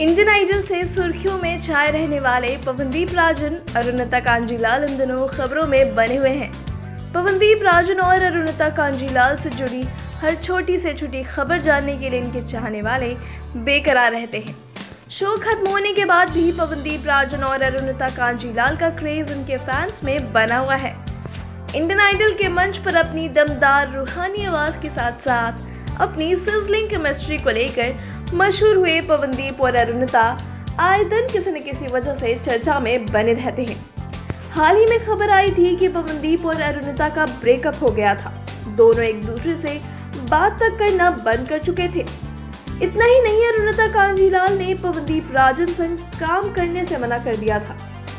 Indian idol से सुर्खियों में छाए रहने वाले पवनदीप राजन, अरुणिता कांजीलाल इन दिनों खबरों में बने हुए हैं। पवनदीप राजन और अरुणिता कांजीलाल से जुड़ी हर छोटी से छोटी खबर जानने के लिए इनके चाहने वाले बेकरार रहते हैं। शो खत्म होने के बाद भी पवनदीप राजन और अरुणिता कांजीलाल का क्रेज उनके फैंस में बना हुआ है। इंडियन आइडल के मंच पर अपनी दमदार रूहानी आवाज़ के साथ साथ अपनी सिजलिंग केमिस्ट्री को लेकर मशहूर हुए पवनदीप और अरुणिता आए दिन किसी न किसी वजह से चर्चा में बने रहते हैं। हाल ही में खबर आई थी कि पवनदीप और अरुणिता का ब्रेकअप हो गया था। दोनों एक दूसरे से बात तक करना बंद कर चुके थे। इतना ही नहीं, अरुणता कांजीलाल ने पवनदीप राजन संग काम करने से मना कर दिया था।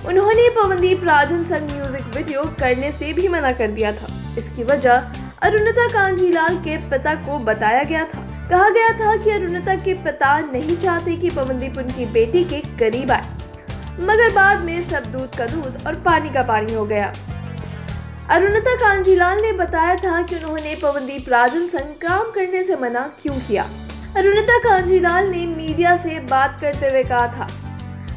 उन्होंने पवनदीप राजन संग म्यूज़िक वीडियो करने से भी मना कर दिया था। इसकी वजह अरुणिता कांजीलाल के पिता को बताया गया था। कहा गया था कि अरुणता के पिता नहीं चाहते कि पवनदीप उनकी बेटी के करीब आए। मगर बाद में सब दूध का दूध और पानी का पानी हो गया। अरुणता कांजीलाल ने बताया था कि उन्होंने पवनदीप राजन संग काम करने से मना क्यों किया। अरुणता कांजीलाल ने मीडिया से बात करते हुए कहा था,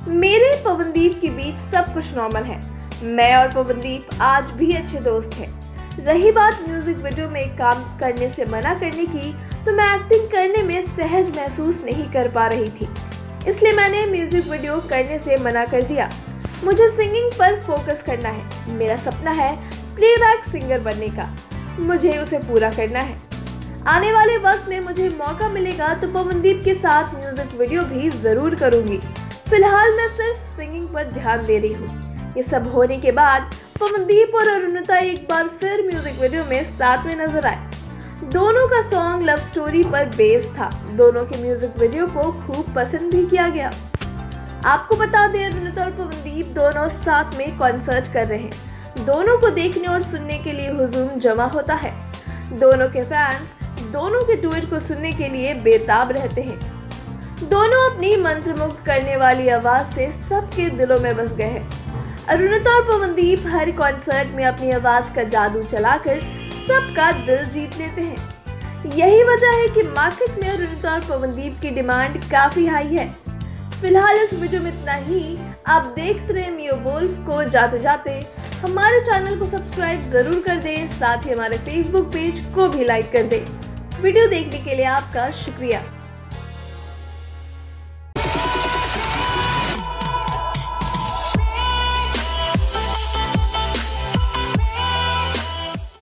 मेरे पवनदीप के बीच सब कुछ नॉर्मल है। मैं और पवनदीप आज भी अच्छे दोस्त हैं। रही बात म्यूज़िक वीडियो में काम करने से मना करने की तो मैं एक्टिंग करने में सहज महसूस नहीं कर पा रही थी। इसलिए मैंने म्यूज़िक वीडियो करने से मना कर दिया। मुझे सिंगिंग पर फोकस करना है। मेरा सपना है प्लेबैक सिंगर बनने का। मुझे उसे पूरा करना है। आने वाले वक्त में मुझे मौका मिलेगा तो पवनदीप के साथ म्यूज़िक वीडियो भी ज़रूर करूँगी। फ़िलहाल मैं सिर्फ़ सिंगिंग पर ध्यान दे रही हूँ। ये सब होने के बाद पवनदीप और अरुणता एक बार फिर म्यूज़िक वीडियो में साथ में नज़र आए। दोनों का सॉन्ग लव स्टोरी पर बेस्ड था। दोनों के म्यूज़िक वीडियो को खूब पसंद भी किया गया। आपको बता दें, अरुणता और पवनदीप दोनों साथ में कॉन्सर्ट कर रहे हैं। दोनों को देखने और सुनने के लिए हुजूम जमा होता है। दोनों के फैंस दोनों के डुएट को सुनने के लिए बेताब रहते हैं। दोनों अपनी मंत्रमुग्ध करने वाली आवाज़ से सबके दिलों में बस गए हैं। अरुणिता और पवनदीप हर कॉन्सर्ट में अपनी आवाज़ का जादू चलाकर सबका दिल जीत लेते हैं। यही वजह है कि मार्केट में अरुणिता और पवनदीप की डिमांड काफ़ी हाई है। फ़िलहाल इस वीडियो में इतना ही। आप देखते रहे मियो वोल्फ को जाते जाते। हमारे चैनल को सब्सक्राइब ज़रूर कर दें, साथ ही हमारे फेसबुक पेज को भी लाइक कर दें। वीडियो देखने के लिए आपका शुक्रिया।